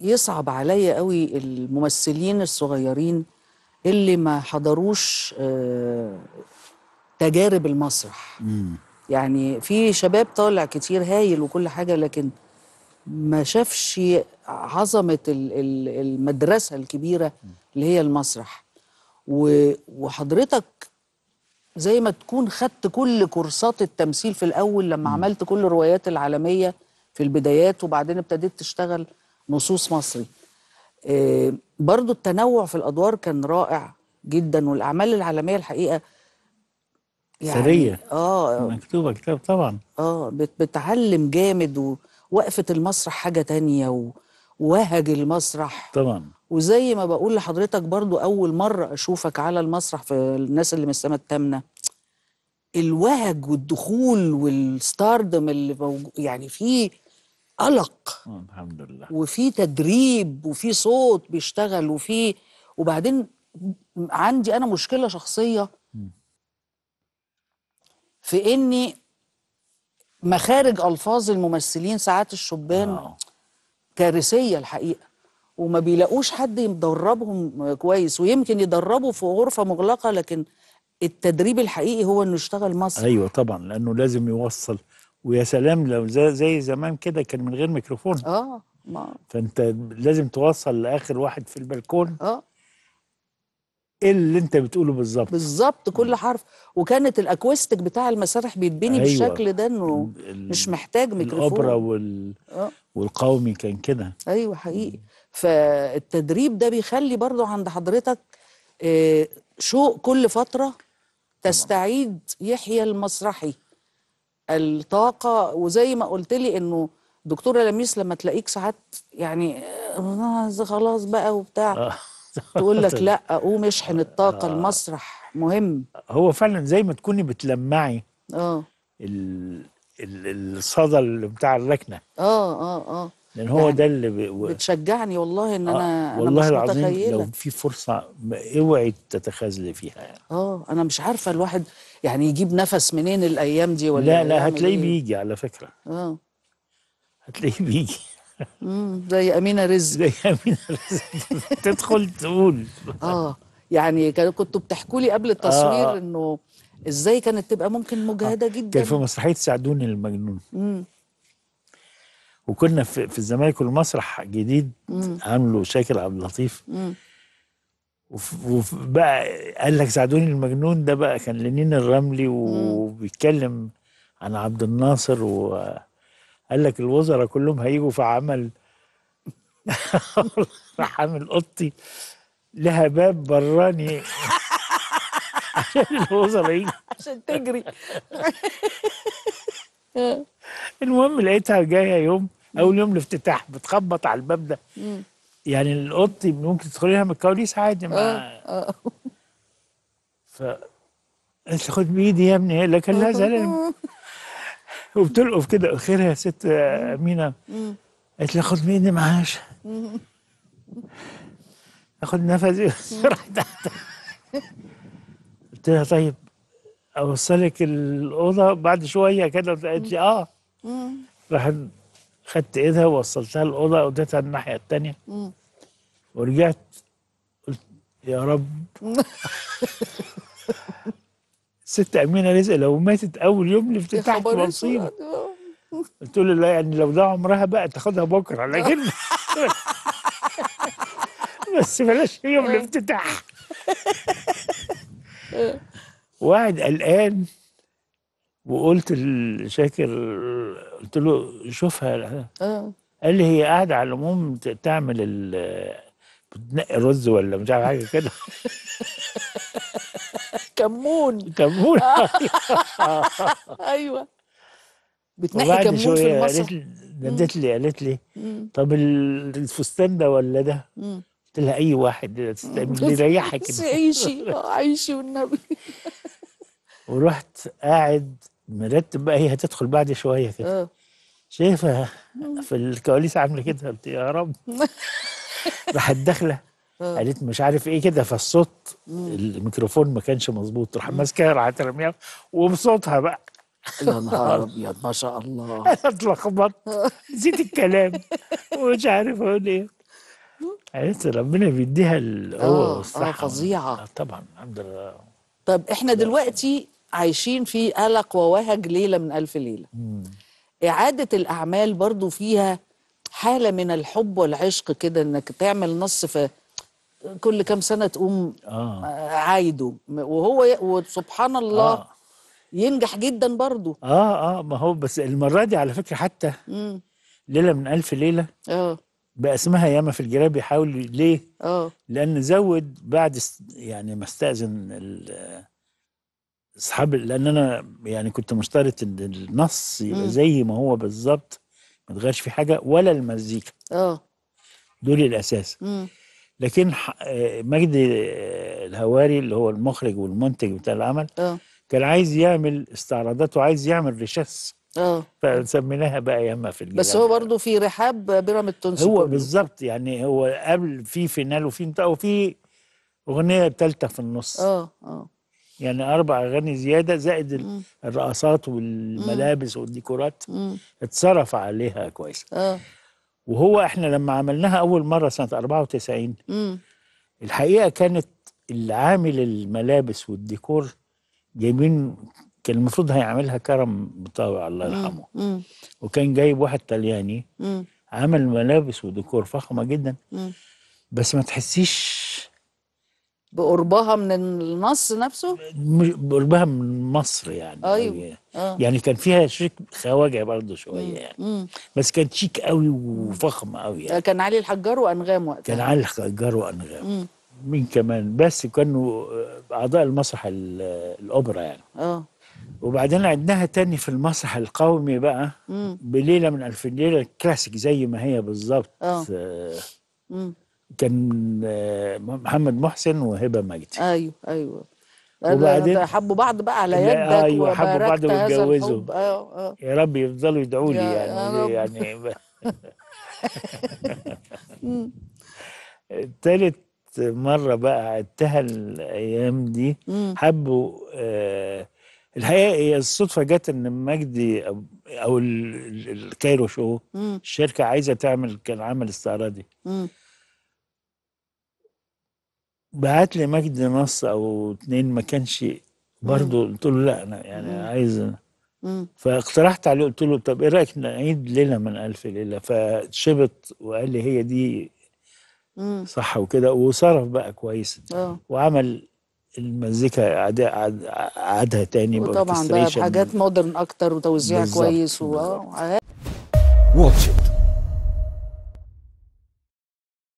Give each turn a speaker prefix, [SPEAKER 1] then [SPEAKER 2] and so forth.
[SPEAKER 1] يصعب عليا قوي الممثلين الصغيرين اللي ما حضروش آه، تجارب المسرح. يعني في شباب طالع كتير هايل وكل حاجة لكن ما شافش عظمة ال- ال- المدرسة الكبيرة اللي هي المسرح. وحضرتك زي ما تكون خدت كل كورسات التمثيل في الأول لما عملت كل الروايات العالمية في البدايات وبعدين ابتديت تشتغل نصوص مصري. آه، برضو التنوع في الأدوار كان رائع جدا والأعمال العالمية الحقيقة
[SPEAKER 2] ثرية.
[SPEAKER 1] آه.
[SPEAKER 2] مكتوبة كتاب طبعا.
[SPEAKER 1] آه بت- بتعلم جامد ووقفة المسرح حاجة تانية ووهج المسرح.
[SPEAKER 2] طبعا.
[SPEAKER 1] وزي ما بقول لحضرتك برضو أول مرة أشوفك على المسرح في الناس اللي من السما التامنة. الوهج والدخول والستاردم اللي موجود يعني في قلق.
[SPEAKER 2] آه، الحمد لله.
[SPEAKER 1] وفي تدريب وفي صوت بيشتغل وفي وبعدين عندي أنا مشكلة شخصية. في إني مخارج ألفاظ الممثلين ساعات الشبان
[SPEAKER 2] آه.
[SPEAKER 1] كارثية الحقيقة. وما بيلاقوش حد يدربهم كويس ويمكن يدربوا في غرفة مغلقة لكن التدريب الحقيقي هو إنه يشتغل مصر.
[SPEAKER 2] أيوه طبعا لأنه لازم يوصل ويا سلام لو زي, زي زمان كده كان من غير ميكروفون.
[SPEAKER 1] آه ما
[SPEAKER 2] فأنت لازم توصل لآخر واحد في البلكون.
[SPEAKER 1] آه.
[SPEAKER 2] إيه اللي أنت بتقوله بالظبط؟
[SPEAKER 1] بالظبط كل حرف. وكانت ال acoustics بتاع المسارح بيتبني
[SPEAKER 2] أيوة.
[SPEAKER 1] بالشكل ده
[SPEAKER 2] إنه
[SPEAKER 1] مش محتاج ميكروفون.
[SPEAKER 2] الاوبرا وال...
[SPEAKER 1] آه.
[SPEAKER 2] والقومي كان كده.
[SPEAKER 1] أيوه حقيقي. فالتدريب ده بيخلي برضو عند حضرتك آه، شوق كل فترة تستعيد يحيى المسرحي. الطاقة وزي ما قلت لي إنه دكتوره لميس لما تلاقيك ساعات يعني آه، خلاص بقى وبتاع.
[SPEAKER 2] آه.
[SPEAKER 1] تقول لك لأ قوم اشحن الطاقة المسرح مهم.
[SPEAKER 2] هو فعلا زي ما تكوني بتلمعي
[SPEAKER 1] آه.
[SPEAKER 2] ال... ال... الصدى اللي بتاع الركنة.
[SPEAKER 1] آه آه آه.
[SPEAKER 2] لأن هو
[SPEAKER 1] يعني
[SPEAKER 2] ده اللي ب...
[SPEAKER 1] بتشجعني والله إن أنا
[SPEAKER 2] آه
[SPEAKER 1] أنا
[SPEAKER 2] والله
[SPEAKER 1] مش
[SPEAKER 2] العظيم
[SPEAKER 1] متخيلة
[SPEAKER 2] لو في فرصة اوعي تتخاذلي فيها يعني.
[SPEAKER 1] آه أنا مش عارفة الواحد يعني يجيب نفس منين الأيام دي ولا
[SPEAKER 2] لا لا هتلاقيه
[SPEAKER 1] إيه؟
[SPEAKER 2] بيجي على فكرة
[SPEAKER 1] آه
[SPEAKER 2] هتلاقيه بيجي
[SPEAKER 1] امم زي أمينة رزق
[SPEAKER 2] زي امين رزق. تدخل تقول
[SPEAKER 1] آه يعني كنتوا بتحكوا لي قبل التصوير
[SPEAKER 2] آه.
[SPEAKER 1] إنه إزاي كانت تبقى ممكن مجهدة
[SPEAKER 2] كان في
[SPEAKER 1] جدا
[SPEAKER 2] مسرحيه ساعدوني المجنون
[SPEAKER 1] امم
[SPEAKER 2] وكنا في, في الزمالك والمسرح جديد عامله شاكر عبد اللطيف. وبقى قال لك ساعدوني المجنون ده بقى كان لنين الرملي وبيتكلم عن عبد الناصر وقال لك الوزراء كلهم هيجوا في عمل راح عامل اوضتي لها باب براني عشان الوزراء يجوا.
[SPEAKER 1] عشان تجري.
[SPEAKER 2] المهم لقيتها جاية يوم أول يوم الافتتاح بتخبط على الباب ده. يعني الاوضتي ممكن تدخلي لها من الكواليس عادي ما
[SPEAKER 1] آه
[SPEAKER 2] ف قالت لي خد بإيدي يا ابني. لك لا زلمه وبتلقف كده خير يا ست أمينة. قالت لي خد بإيدي معاش. أخد نفسي. رحت تحت. قلت لها طيب أوصلك الأوضة بعد شوية كده. قالت لي آه. راح خدت ايدها ووصلتها الأوضة وديتها الناحية التانية. ورجعت قلت يا رب. ست أمينة رزق لو ماتت أول يوم الافتتاح تبقى مصيبه. قلت له لا يعني لو ده عمرها بقى تاخدها بكرة لكن بس بلاش يوم الافتتاح. وقاعد قلقان وقلت لشاكر قلت له شوفها.
[SPEAKER 1] آه.
[SPEAKER 2] قال لي هي قاعدة على العموم تعمل ال بتنقي رز ولا مش عارف حاجة كده.
[SPEAKER 1] كمون.
[SPEAKER 2] كمون.
[SPEAKER 1] أيوه. بتنقي كمون في
[SPEAKER 2] شوية قالت لي نادت لي قالت لي طب ال- الفستان ده ولا ده؟ قلت لها أي واحد اللي يريحك
[SPEAKER 1] بس عيشي. آه، عيشي والنبي.
[SPEAKER 2] ورحت قاعد مرتب بقى هي هتدخل بعد شوية كده.
[SPEAKER 1] آه.
[SPEAKER 2] شايفة في الكواليس عاملة كده قلت يا رب. راحت داخلة قالت مش عارف إيه كده فالصوت الميكروفون ما كانش مظبوط راح ماسكها راحت رميها وبصوتها بقى.
[SPEAKER 1] يا نهار أبيض ما شاء الله.
[SPEAKER 2] أنا اتلخبطت نسيت الكلام ومش عارف أقول إيه. عرفت ربنا بيديها القوه
[SPEAKER 1] آه،
[SPEAKER 2] والصحه
[SPEAKER 1] آه، فظيعة.
[SPEAKER 2] آه طبعا الحمد لله.
[SPEAKER 1] طب إحنا دلوقتي عايشين في قلق ووهج ليلة من ألف ليلة. إعادة الأعمال برضو فيها حالة من الحب والعشق كده إنك تعمل نص في كل كام سنة تقوم آه، عايده. وهو ي- وسبحان الله
[SPEAKER 2] آه.
[SPEAKER 1] ينجح جدا برضو.
[SPEAKER 2] آه آه ما هو بس المرة دي على فكرة حتى
[SPEAKER 1] مم.
[SPEAKER 2] ليلة من ألف ليلة
[SPEAKER 1] آه.
[SPEAKER 2] بقى اسمها ياما في الجراب بيحاول ليه؟
[SPEAKER 1] آه.
[SPEAKER 2] لأن زود بعد يعني ما استأذن ال- اصحاب لأن أنا يعني كنت مشترط إن النص يبقى زي ما هو بالظبط ما تغيرش فيه حاجة ولا المزيكا.
[SPEAKER 1] آه.
[SPEAKER 2] دول الأساس.
[SPEAKER 1] مم.
[SPEAKER 2] لكن آه، مجدي آه، الهواري اللي هو المخرج والمنتج بتاع العمل
[SPEAKER 1] آه.
[SPEAKER 2] كان عايز يعمل استعراضات وعايز يعمل ريشاس
[SPEAKER 1] آه.
[SPEAKER 2] فسميناها بقى ياما في الجبال
[SPEAKER 1] بس هو برضو في رحاب بيراميد تونسي
[SPEAKER 2] هو. بالظبط يعني هو قبل في فينال وفي انت وفي أغنية ثالثه في النص.
[SPEAKER 1] آه آه.
[SPEAKER 2] يعني أربع أغاني زيادة زائد ال- الرقصات والملابس والديكورات
[SPEAKER 1] مم.
[SPEAKER 2] اتصرف عليها كويس
[SPEAKER 1] آه
[SPEAKER 2] وهو إحنا لما عملناها أول مرة سنة 94
[SPEAKER 1] مم.
[SPEAKER 2] الحقيقة كانت اللي عامل الملابس والديكور جايبين كان المفروض هيعملها كرم بطاوع الله يرحمه
[SPEAKER 1] مم.
[SPEAKER 2] وكان جايب واحد طلياني
[SPEAKER 1] مم.
[SPEAKER 2] عمل ملابس وديكور فخمة جدا
[SPEAKER 1] مم.
[SPEAKER 2] بس ما تحسيش
[SPEAKER 1] بقربها من النص نفسه
[SPEAKER 2] مش- قربها من مصر يعني
[SPEAKER 1] أيوة.
[SPEAKER 2] أوي.
[SPEAKER 1] آه
[SPEAKER 2] يعني كان فيها شيك خواجه برضه شوية يعني
[SPEAKER 1] مم.
[SPEAKER 2] بس كانت شيك قوي وفخمه قوي يعني
[SPEAKER 1] كان علي الحجار وأنغام وقتها
[SPEAKER 2] كان علي الحجار وأنغام
[SPEAKER 1] مم.
[SPEAKER 2] مين كمان بس كانوا آه، أعضاء المسرح ال- الأوبرا يعني
[SPEAKER 1] آه
[SPEAKER 2] وبعدين عدناها تاني في المسرح القومي بقى
[SPEAKER 1] مم.
[SPEAKER 2] بليلة من ألف ليلة كلاسيك زي ما هي بالظبط
[SPEAKER 1] آه.
[SPEAKER 2] كان آه، محمد محسن وهبة مجدي
[SPEAKER 1] أيوه أيوه
[SPEAKER 2] وبعدين-
[SPEAKER 1] حبوا بعض بقى على يدك
[SPEAKER 2] أيوة، حبوا بعض واتجوزوا.
[SPEAKER 1] آه آه
[SPEAKER 2] يا رب يفضلوا يدعوا لي يعني. يعني تالت مرة بقى عدتها الأيام دي. حبوا آه الحقيقة هي الصدفة جت إن مجدي ال- الكايرو شو
[SPEAKER 1] مم.
[SPEAKER 2] الشركة عايزة تعمل كان عمل استعراضي. بعت لي مجدي نص أو اتنين ما كانش برضه قلت له لا أنا يعني عايز
[SPEAKER 1] مم.
[SPEAKER 2] فاقترحت عليه قلت له طب إيه رأيك نعيد ليلة من ألف ليلة؟ فشبط وقال لي هي دي. صح وكده وصرف بقى كويس
[SPEAKER 1] آه.
[SPEAKER 2] وعمل المزيكا عاد عاد عادها تاني
[SPEAKER 1] وطبعا بقى. بحاجات مودرن أكتر وتوزيع كويس و... آه،
[SPEAKER 3] واتش إت